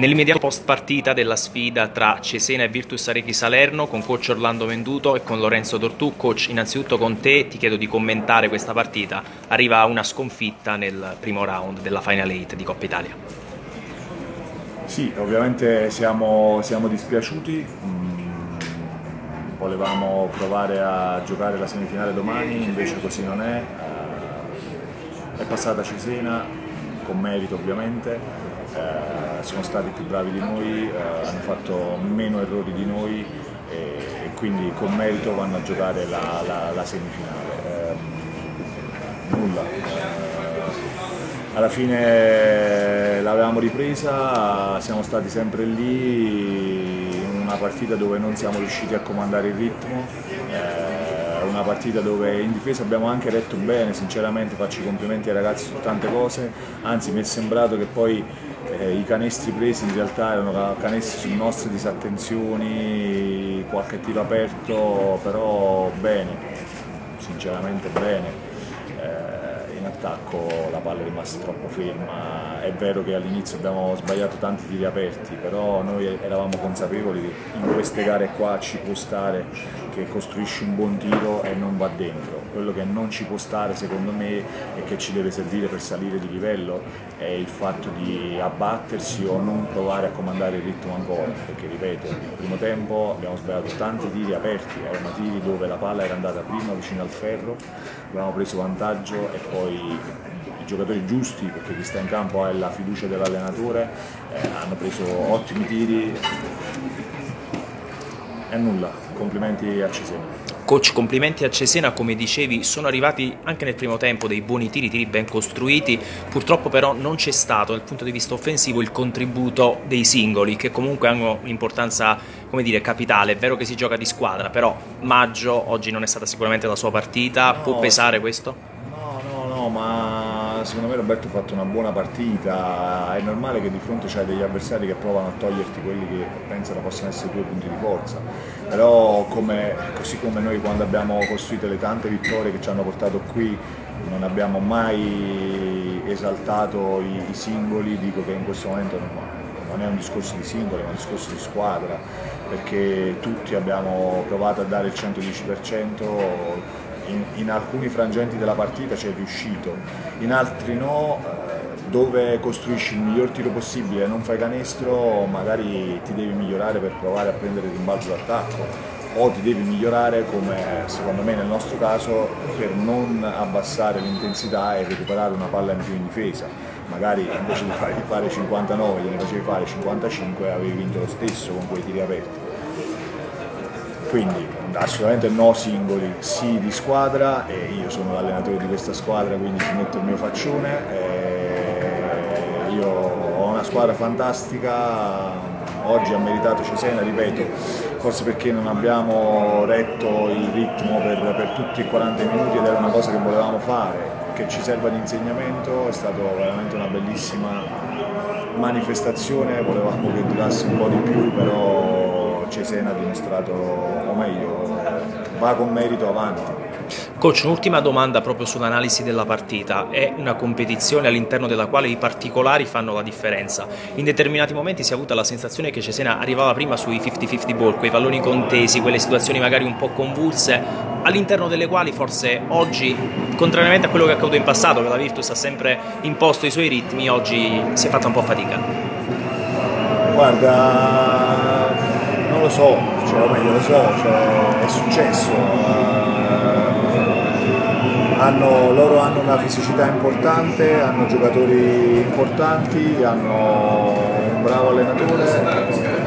Nell'immediato post partita della sfida tra Cesena e Virtus Arechi Salerno con coach Orlando Venduto e con Lorenzo Tortù, coach innanzitutto con te ti chiedo di commentare questa partita, arriva una sconfitta nel primo round della Final 8 di Coppa Italia. Sì, ovviamente siamo, siamo dispiaciuti, mm, volevamo provare a giocare la semifinale domani, invece così non è, eh, è passata Cesena con merito ovviamente eh, sono stati più bravi di noi, eh, hanno fatto meno errori di noi e, e, quindi con merito vanno a giocare la, la, la semifinale. Eh, nulla. alla fine l'avevamo ripresa, siamo stati sempre lì in una partita dove non siamo riusciti a comandare il ritmo una partita dove in difesa abbiamo anche retto bene, sinceramente faccio i complimenti ai ragazzi su tante cose, anzi mi è sembrato che poi eh, i canestri presi in realtà erano canestri su nostre disattenzioni, qualche tiro aperto, però bene, sinceramente bene. Eh, in attacco la palla è rimasta troppo ferma, è vero che all'inizio abbiamo sbagliato tanti tiri aperti, però noi eravamo consapevoli che in queste gare qua ci può stare che costruisci un buon tiro e non va dentro. Quello che non ci può stare secondo me e che ci deve servire per salire di livello è il fatto di abbattersi o non provare a comandare il ritmo ancora, perché ripeto, nel primo tempo abbiamo sbagliato tanti tiri aperti, erano tiri dove la palla era andata prima vicino al ferro, abbiamo preso vantaggio e poi i giocatori giusti, perché chi sta in campo ha la fiducia dell'allenatore, eh, hanno preso ottimi tiri e nulla, complimenti a Cesena. Coach, complimenti a Cesena, come dicevi sono arrivati anche nel primo tempo dei buoni tiri, tiri ben costruiti, purtroppo però non c'è stato dal punto di vista offensivo il contributo dei singoli che comunque hanno un'importanza come dire, capitale, è vero che si gioca di squadra, però Maggio oggi non è stata sicuramente la sua partita, no, può pesare questo? Ma secondo me Roberto ha fatto una buona partita, è normale che di fronte c'hai degli avversari che provano a toglierti quelli che pensano possano essere i tuoi punti di forza, però come, così come noi quando abbiamo costruito le tante vittorie che ci hanno portato qui non abbiamo mai esaltato i, i singoli, dico che in questo momento non, non è un discorso di singoli, è un discorso di squadra, perché tutti abbiamo provato a dare il 110%, in, alcuni frangenti della partita ci è riuscito, in altri no, eh, dove costruisci il miglior tiro possibile e non fai canestro magari ti devi migliorare per provare a prendere il rimbalzo d'attacco o ti devi migliorare come secondo me nel nostro caso per non abbassare l'intensità e recuperare una palla in più in difesa. Magari invece di fare 59 gliene facevi fare 55 e avevi vinto lo stesso con quei tiri aperti. Quindi assolutamente no singoli, sì di squadra e io sono l'allenatore di questa squadra quindi ci metto il mio faccione. io ho una squadra fantastica, oggi ha meritato Cesena, ripeto, forse perché non abbiamo retto il ritmo per, per tutti i 40 minuti ed era una cosa che volevamo fare, che ci serva di insegnamento, è stata veramente una bellissima manifestazione, volevamo che durasse un po' di più, però Cesena ha dimostrato, o meglio, va con merito avanti. Coach, un'ultima domanda proprio sull'analisi della partita. È una competizione all'interno della quale i particolari fanno la differenza. In determinati momenti si è avuta la sensazione che Cesena arrivava prima sui 50-50 ball, quei palloni contesi, quelle situazioni magari un po' convulse, all'interno delle quali forse oggi, contrariamente a quello che è accaduto in passato, che la Virtus ha sempre imposto i suoi ritmi, oggi si è fatta un po' fatica. Guarda, non lo so, cioè, o meglio lo so, cioè, è successo. Eh, hanno, loro hanno una fisicità importante, hanno giocatori importanti, hanno un bravo allenatore.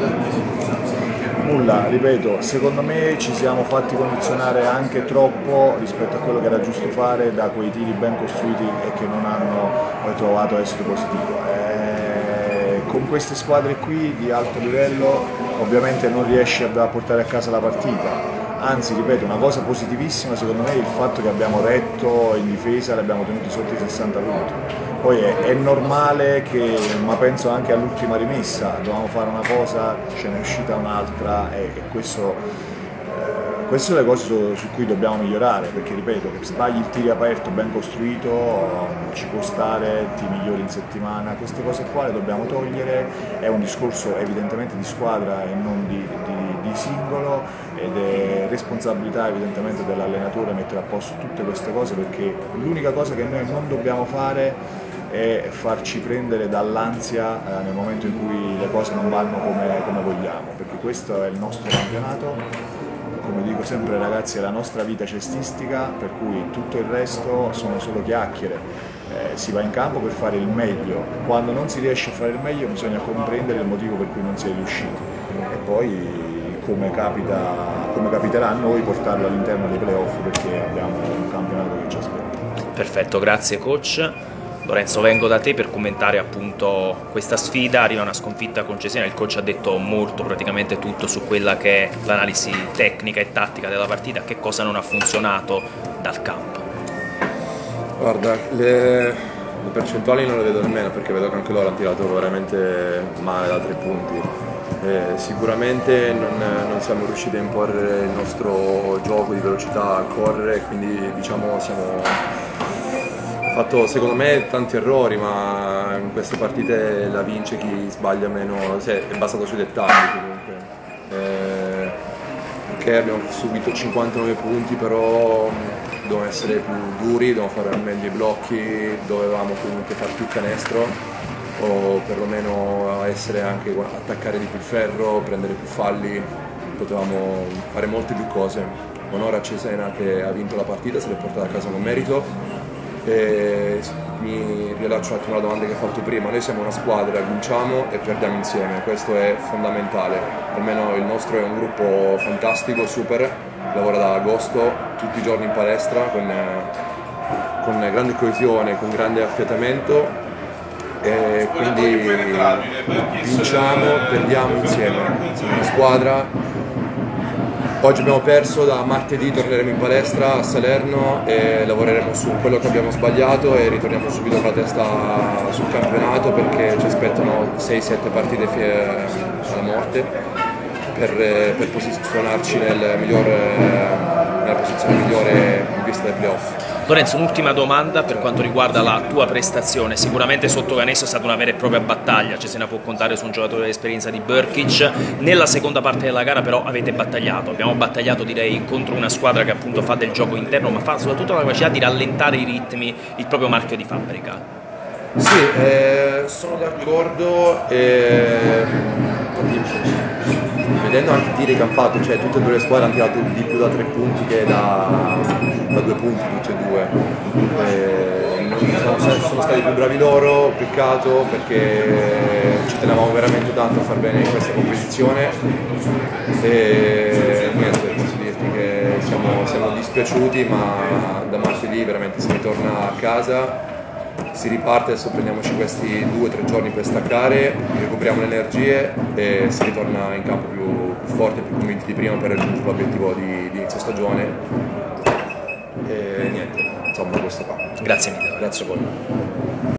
Nulla, ripeto, secondo me ci siamo fatti condizionare anche troppo rispetto a quello che era giusto fare da quei tiri ben costruiti e che non hanno trovato esito positivo. Eh, con queste squadre qui di alto livello ovviamente non riesce a portare a casa la partita. Anzi, ripeto, una cosa positivissima secondo me è il fatto che abbiamo retto in difesa l'abbiamo tenuti sotto i 60 minuti. Poi è, è normale che, ma penso anche all'ultima rimessa, dovevamo fare una cosa, ce n'è uscita un'altra e, e questo queste sono le cose su, su, cui dobbiamo migliorare, perché ripeto, sbagli il tiro aperto ben costruito ci può stare, ti migliori in settimana, queste cose qua le dobbiamo togliere, è un discorso evidentemente di squadra e non di, di, di singolo ed è responsabilità evidentemente dell'allenatore mettere a posto tutte queste cose perché l'unica cosa che noi non dobbiamo fare è farci prendere dall'ansia eh, nel momento in cui le cose non vanno come, come vogliamo, perché questo è il nostro campionato come dico sempre ragazzi è la nostra vita cestistica per cui tutto il resto sono solo chiacchiere. Eh, si va in campo per fare il meglio. Quando non si riesce a fare il meglio bisogna comprendere il motivo per cui non si è riusciti. E poi come, capita, come capiterà a noi portarlo all'interno dei playoff perché abbiamo un campionato che ci aspetta. Perfetto grazie coach Lorenzo vengo da te per commentare appunto questa sfida, arriva una sconfitta con Cesena, il coach ha detto molto, praticamente tutto su quella che è l'analisi tecnica e tattica della partita, che cosa non ha funzionato dal campo. Guarda, le, le percentuali non le vedo nemmeno perché vedo che anche loro hanno tirato veramente male da tre punti. Eh, sicuramente non, non, siamo riusciti a imporre il nostro gioco di velocità a correre, quindi diciamo siamo fatto secondo me tanti errori, ma in queste partite la vince chi sbaglia meno, cioè, è basato sui dettagli comunque. Eh, perché abbiamo subito 59 punti, però dovevamo essere più duri, dovevamo fare meglio i blocchi, dovevamo comunque fare più canestro o perlomeno essere anche attaccare di più il ferro, prendere più falli, potevamo fare molte più cose. Onora a Cesena che ha vinto la partita, se l'è portata a casa con merito e mi rilascio un attimo alla domanda che hai fatto prima, noi siamo una squadra, vinciamo e perdiamo insieme, questo è fondamentale, almeno il nostro è un gruppo fantastico, super, lavora da agosto, tutti i giorni in palestra con, con grande coesione, con grande affiatamento. E quindi vinciamo, perdiamo insieme, siamo una squadra Oggi abbiamo perso, da martedì torneremo in palestra a Salerno e lavoreremo su quello che abbiamo sbagliato e ritorniamo subito con la testa sul campionato perché ci aspettano 6-7 partite alla morte per, per posizionarci nel miglior, nella posizione migliore in vista del playoff. Lorenzo, un'ultima domanda per quanto riguarda la tua prestazione. Sicuramente sotto Ganesso è stata una vera e propria battaglia, ci se ne può contare su un giocatore d'esperienza di Burkic. Nella seconda parte della gara però avete battagliato, abbiamo battagliato direi contro una squadra che appunto fa del gioco interno, ma fa soprattutto la capacità di rallentare i ritmi, il proprio marchio di fabbrica. Sì, eh, sono d'accordo. Eh, vedendo anche i tiri che hanno fatto, cioè tutte e due le squadre hanno tirato di più da tre punti che da, da due punti tutte e due. E sono, sono, stati più bravi loro, peccato perché ci tenevamo veramente tanto a far bene in questa competizione e niente, posso dirti che siamo, siamo dispiaciuti ma da martedì veramente si ritorna a casa si riparte, adesso prendiamoci questi due o tre giorni per staccare, recuperiamo le energie e si ritorna in campo più, più forti e più convinti di prima per raggiungere l'obiettivo di, di inizio stagione. E niente, insomma questo qua. Grazie mille. Grazie a voi.